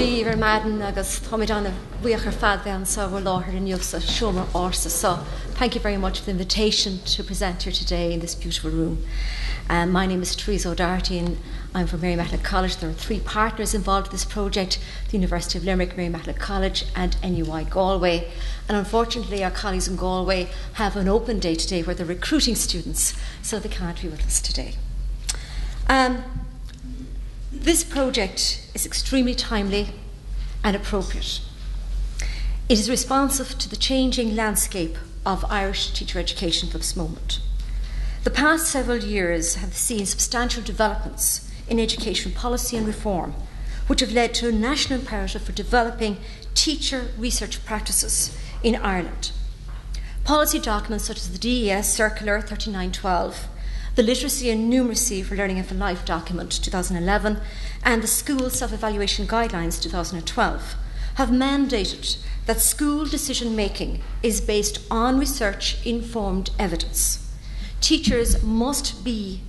Díomhar madan agus thoidána bhuiachar fad an in thank you very much for the invitation to present here today in this beautiful room. Um, my name is Teresa O'Doherty and I'm from Mary Immaculate College. There are three partners involved in this project, the University of Limerick, Mary Immaculate College and NUI Galway. And unfortunately our colleagues in Galway have an open day today where they're recruiting students, so they can't be with us today. Um, this project is extremely timely and appropriate. It is responsive to the changing landscape of Irish teacher education at this moment. The past several years have seen substantial developments in education policy and reform, which have led to a national imperative for developing teacher research practices in Ireland. Policy documents such as the DES Circular 3912, the Literacy and Numeracy for Learning and for Life document 2011, and the School Self Evaluation Guidelines 2012 have mandated that school decision making is based on research informed evidence Teachers must be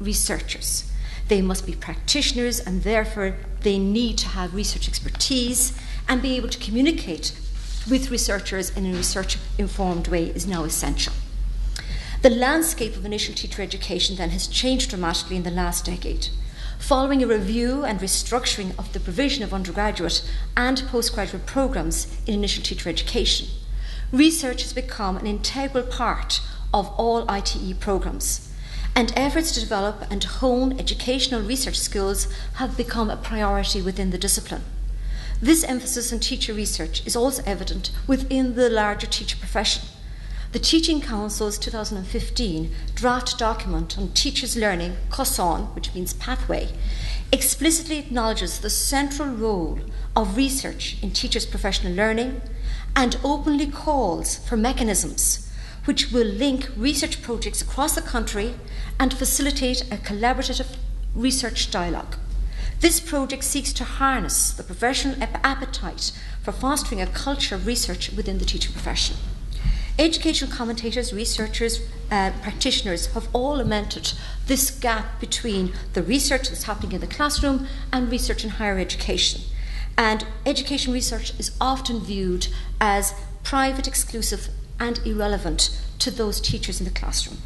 researchers. They must be practitioners, and therefore they need to have research expertise and be able to communicate with researchers in a research informed way is now essential. The landscape of initial teacher education then has changed dramatically in the last decade. Following a review and restructuring of the provision of undergraduate and postgraduate programs in initial teacher education, research has become an integral part of all ITE programs. And efforts to develop and hone educational research skills have become a priority within the discipline. This emphasis on teacher research is also evident within the larger teacher profession. The Teaching Council's 2015 draft document on teachers' learning, Cosán, which means pathway, explicitly acknowledges the central role of research in teachers' professional learning and openly calls for mechanisms which will link research projects across the country and facilitate a collaborative research dialogue. This project seeks to harness the professional appetite for fostering a culture of research within the teaching profession. Educational commentators, researchers, uh, practitioners have all lamented this gap between the research that's happening in the classroom and research in higher education. And education research is often viewed as private, exclusive, and irrelevant to those teachers in the classroom.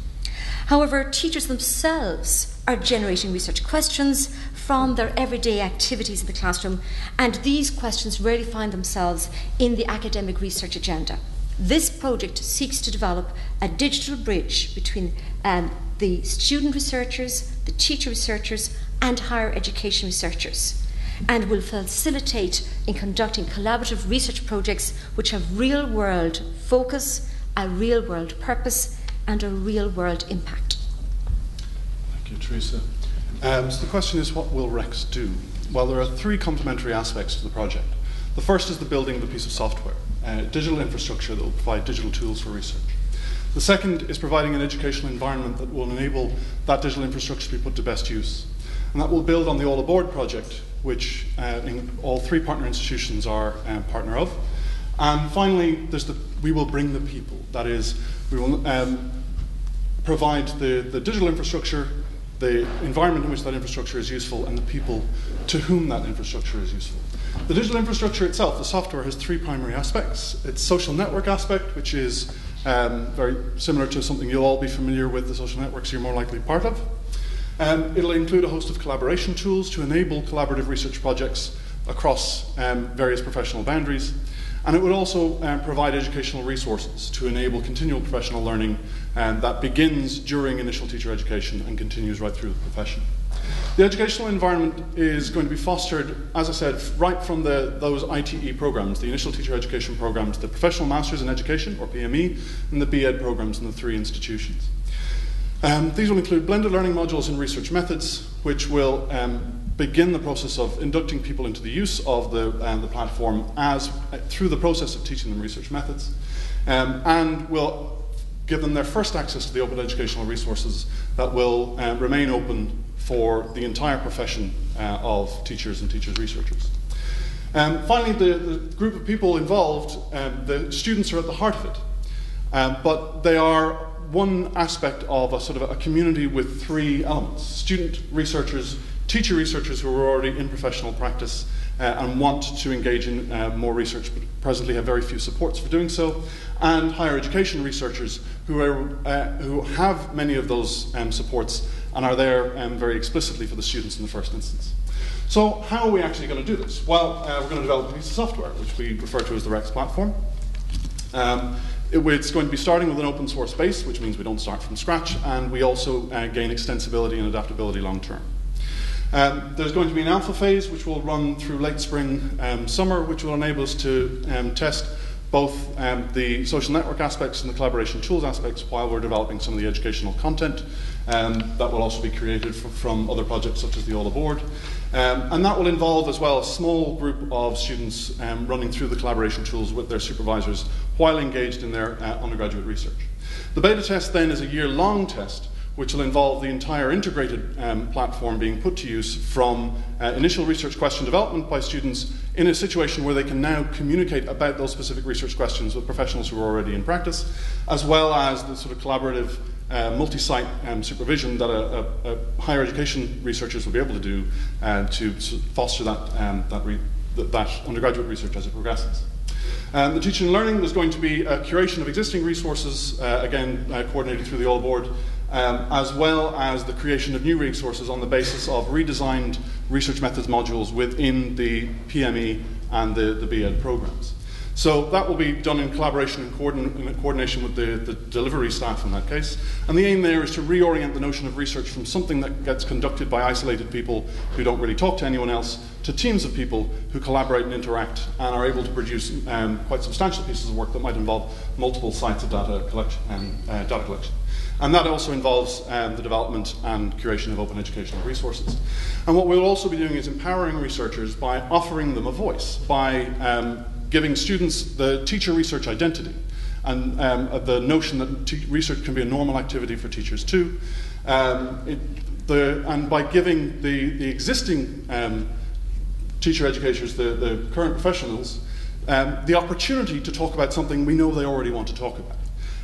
However, teachers themselves are generating research questions from their everyday activities in the classroom, and these questions rarely find themselves in the academic research agenda. This project seeks to develop a digital bridge between um, the student researchers, the teacher researchers, and higher education researchers and will facilitate in conducting collaborative research projects which have real world focus, a real world purpose, and a real world impact. Thank you, Teresa. Um, so the question is what will REX do? Well, there are three complementary aspects to the project. The first is the building of a piece of software, uh, digital infrastructure that will provide digital tools for research. The second is providing an educational environment that will enable that digital infrastructure to be put to best use. And that will build on the All Aboard project, which uh, all three partner institutions are um, partner of. And finally, there's the, we will bring the people. That is, we will um, provide the, the digital infrastructure, the environment in which that infrastructure is useful, and the people to whom that infrastructure is useful. The digital infrastructure itself, the software, has three primary aspects. Its social network aspect, which is um, very similar to something you'll all be familiar with, the social networks you're more likely part of. Um, it'll include a host of collaboration tools to enable collaborative research projects across um, various professional boundaries. And it would also um, provide educational resources to enable continual professional learning um, that begins during initial teacher education and continues right through the profession. The educational environment is going to be fostered, as I said, right from the, those ITE programs, the initial teacher education programs, the professional masters in education, or PME, and the BEd programs in the three institutions. Um, these will include blended learning modules and research methods, which will um, begin the process of inducting people into the use of the, uh, the platform as uh, through the process of teaching them research methods, um, and will give them their first access to the open educational resources that will uh, remain open for the entire profession uh, of teachers and teachers researchers. Um, finally, the, the, group of people involved, um, the students are at the heart of it, um, but they are one aspect of a sort of a community with three elements student researchers, teacher researchers who are already in professional practice, uh, and want to engage in uh, more research, but presently have very few supports for doing so, and higher education researchers who, are, uh, who have many of those um, supports and are there um, very explicitly for the students in the first instance. So, how are we actually going to do this? Well, uh, we're going to develop a piece of software, which we refer to as the REX platform. Um, it's going to be starting with an open source base, which means we don't start from scratch, and we also uh, gain extensibility and adaptability long term. Um, there's going to be an alpha phase, which will run through late spring, um, summer, which will enable us to um, test both um, the social network aspects and the collaboration tools aspects while we're developing some of the educational content. Um, that will also be created from other projects such as the All Aboard. Um, and that will involve as well a small group of students um, running through the collaboration tools with their supervisors while engaged in their uh, undergraduate research. The beta test then is a year long test which will involve the entire integrated um, platform being put to use from uh, initial research question development by students in a situation where they can now communicate about those specific research questions with professionals who are already in practice, as well as the sort of collaborative uh, multi-site um, supervision that a, a, a, higher education researchers will be able to do uh, to foster that, um, that, re- that, undergraduate research as it progresses. Um, the teaching and learning, there's going to be a curation of existing resources, uh, again uh, coordinated through the All Aboard, um, as well as the creation of new resources on the basis of redesigned research methods modules within the PME and the, the BEd programs. So that will be done in collaboration and coordin- in coordination with the, the, delivery staff in that case. And the aim there is to reorient the notion of research from something that gets conducted by isolated people who don't really talk to anyone else to teams of people who collaborate and interact and are able to produce um, quite substantial pieces of work that might involve multiple sites of data collection. Um, uh, data collection. And that also involves um, the development and curation of open educational resources. And what we'll also be doing is empowering researchers by offering them a voice, by um, giving students the teacher research identity and um, the notion that research can be a normal activity for teachers too. Um, it, the, and by giving the, the existing um, teacher educators, the, the current professionals, um, the opportunity to talk about something we know they already want to talk about.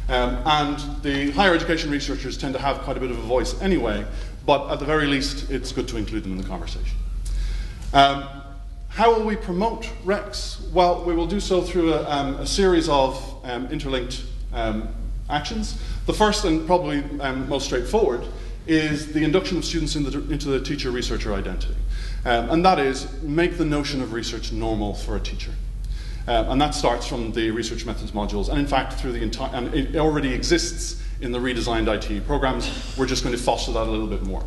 Um, and the higher education researchers tend to have quite a bit of a voice anyway, but at the very least, it's good to include them in the conversation. Um, how will we promote REX? Well, we will do so through a, um, a series of um, interlinked um, actions. The first and probably um, most straightforward is the induction of students in the, into the teacher researcher identity. And that is make the notion of research normal for a teacher. Um, and that starts from the research methods modules, and in fact, through the entire, and it already exists in the redesigned IT programs. We're just going to foster that a little bit more.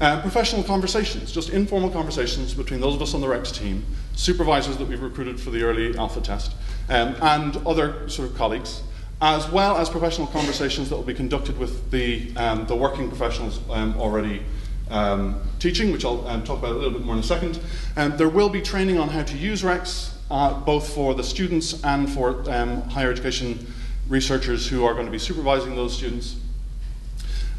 Uh, professional conversations, just informal conversations between those of us on the REX team, supervisors that we've recruited for the early alpha test, um, and other sort of colleagues, as well as professional conversations that will be conducted with the, um, the working professionals um, already um, teaching, which I'll um, talk about a little bit more in a second. There will be training on how to use REX, uh, both for the students and for higher education researchers who are going to be supervising those students.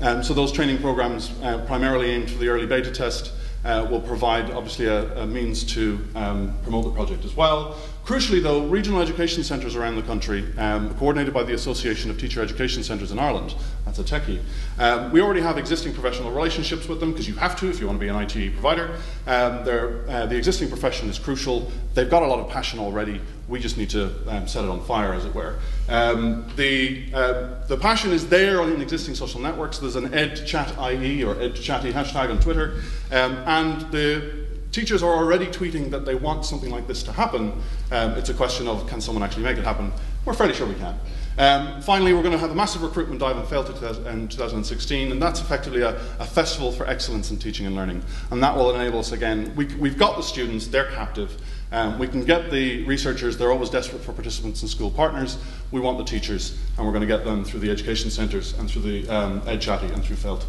Um, so those training programs, uh, primarily aimed for the early beta test, uh, will provide obviously a, a means to um, promote the project as well. Crucially, though, regional education centres around the country, um, coordinated by the Association of Teacher Education Centres in Ireland, that's a ATECI, um, we already have existing professional relationships with them because you have to if you want to be an IT provider. Um, uh, the existing profession is crucial. They've got a lot of passion already. We just need to um, set it on fire, as it were. Um, the, uh, the passion is there on existing social networks. There's an EdChatIE or EdChatty hashtag on Twitter, um, and the teachers are already tweeting that they want something like this to happen. Um, it's a question of can someone actually make it happen? We're fairly sure we can. Um, finally, we're going to have a massive recruitment dive in FAILT in 2016, and that's effectively a, a, festival for excellence in teaching and learning. And that will enable us again. We, have got the students, they're captive. Um, we can get the researchers, they're always desperate for participants and school partners. We want the teachers, and we're going to get them through the education centres and through the um, EdChatty and through FAILT.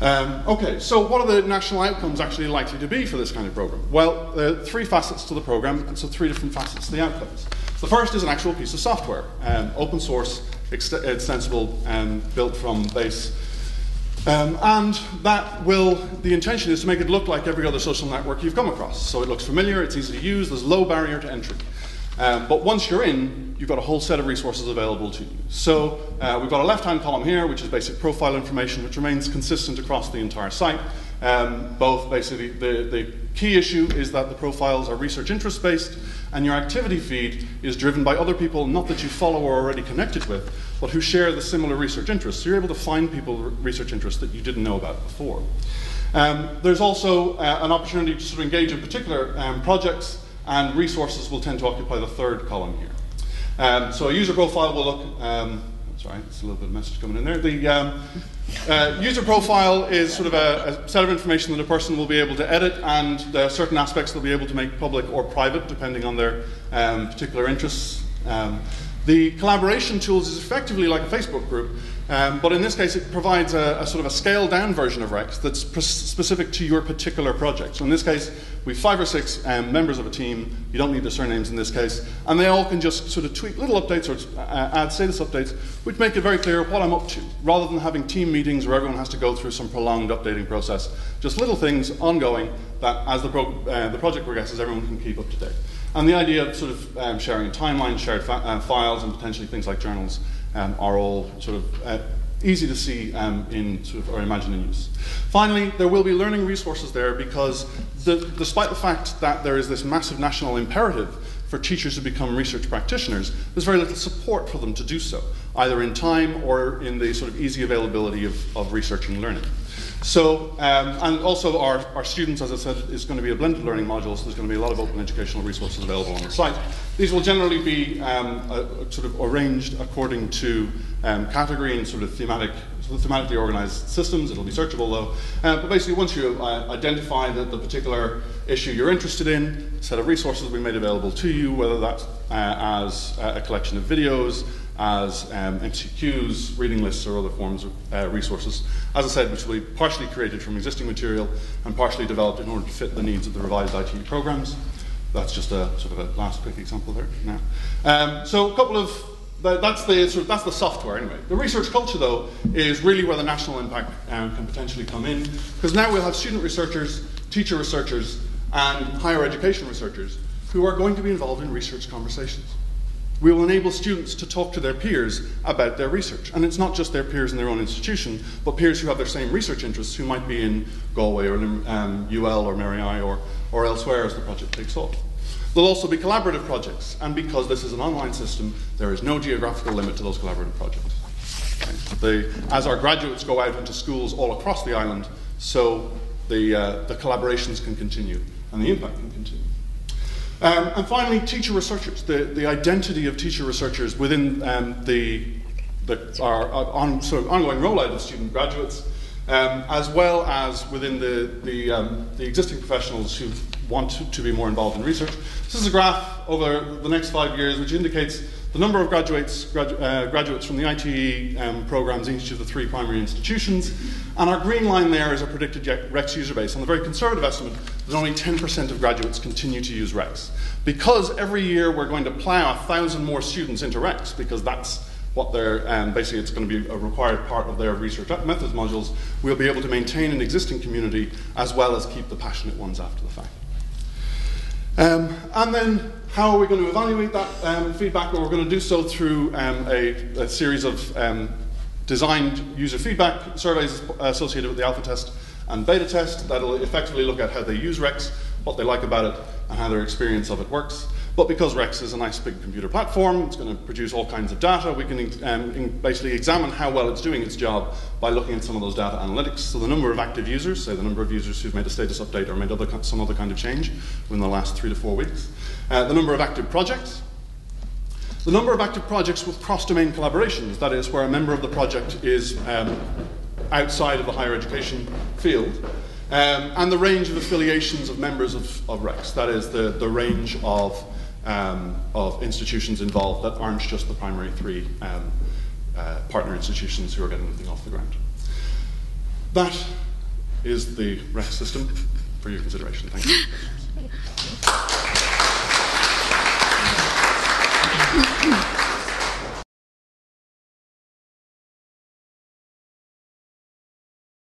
Um, okay, so what are the national outcomes actually likely to be for this kind of program? Well, there are three facets to the program, and so three different facets to the outcomes. The first is an actual piece of software, um, open source, extensible, um, built from base. Um, and that will, the intention is to make it look like every other social network you've come across. So it looks familiar, it's easy to use, there's low barrier to entry. Um, but once you're in, you've got a whole set of resources available to you. So uh, we've got a left-hand column here, which is basic profile information, which remains consistent across the entire site. Um, both basically, the, the key issue is that the profiles are research interest based, and your activity feed is driven by other people, not that you follow or already connected with, but who share the similar research interests. So you're able to find people research interests that you didn't know about before. Um, there's also uh, an opportunity to sort of engage in particular um, projects, and resources will tend to occupy the third column here. Um, so a user profile will look, um, sorry, it's a little bit of message coming in there. The um, uh, user profile is sort of a, a, set of information that a person will be able to edit, and there are certain aspects they'll be able to make public or private, depending on their um, particular interests. The collaboration tools is effectively like a Facebook group, um, but in this case, it provides a, a, sort of a scaled down version of Rex that's specific to your particular project. So in this case, we have five or six um, members of a team. You don't need their surnames in this case, and they all can just sort of tweak little updates or uh, add status updates, which make it very clear what I'm up to, rather than having team meetings where everyone has to go through some prolonged updating process. Just little things ongoing that, as the, pro uh, the project progresses, everyone can keep up to date. And the idea of sort of um, sharing timelines, shared uh, files, and potentially things like journals um, are all sort of uh, easy to see um, in sort of, or imagine in use. Finally, there will be learning resources there because the, despite the fact that there is this massive national imperative for teachers to become research practitioners, there's very little support for them to do so, either in time or in the sort of easy availability of, of researching learning. So, um, and also our, our students, as I said, is going to be a blended learning module, so there's going to be a lot of open educational resources available on the site. These will generally be um, sort of arranged according to um, category and sort of thematic, sort of thematically organized systems. It'll be searchable though. Uh, but basically, once you uh, identify the, the, particular issue you're interested in, a set of resources will be made available to you, whether that's uh, as a collection of videos, as um, MCQs, reading lists, or other forms of uh, resources. As I said, which will be partially created from existing material and partially developed in order to fit the needs of the revised ITE programs. That's just a sort of a last quick example there now. Um, so a couple of that's the sort of, that's the software anyway. The research culture though is really where the national impact um, can potentially come in because now we'll have student researchers, teacher researchers, and higher education researchers who are going to be involved in research conversations. We will enable students to talk to their peers about their research. And it's not just their peers in their own institution, but peers who have their same research interests who might be in Galway or um, UL or Mary I or, or elsewhere as the project takes off. There'll also be collaborative projects, and because this is an online system, there is no geographical limit to those collaborative projects. Okay. as our graduates go out into schools all across the island, so the, uh, the collaborations can continue and the impact can continue. Um, and finally, teacher researchers, the, the identity of teacher researchers within um, the, the, our, our on, sort of ongoing rollout of student graduates, um, as well as within the, the, um, the existing professionals who want to, be more involved in research. This is a graph over the next five years which indicates the number of graduates, gradu uh, graduates from the ITE um, programs in each of the three primary institutions, and our green line there is a predicted REX user base. On the very conservative estimate, that only 10% of graduates continue to use REX. Because every year we're going to plow a thousand more students into REX, because that's what they're, um, basically it's going to be a required part of their research methods modules, we'll be able to maintain an existing community as well as keep the passionate ones after the fact. Um, and then how are we going to evaluate that um, feedback? Well, we're going to do so through um, a, a, series of um, designed user feedback surveys associated with the alpha test and beta test that'll effectively look at how they use Rex, what they like about it, and how their experience of it works. But because Rex is a nice big computer platform, it's going to produce all kinds of data. We can um, basically examine how well it's doing its job by looking at some of those data analytics. So the number of active users, say the number of users who've made a status update or made other, some other kind of change within the last three to four weeks. Uh, the number of active projects. The number of active projects with cross-domain collaborations, that is, where a member of the project is um, outside of the higher education field, um, and the range of affiliations of members of, of Rex—that is, the, the range of, um, of institutions involved that aren't just the primary three um, uh, partner institutions who are getting the thing off the ground. That is the Rex system for your consideration. Thank you. Thank you.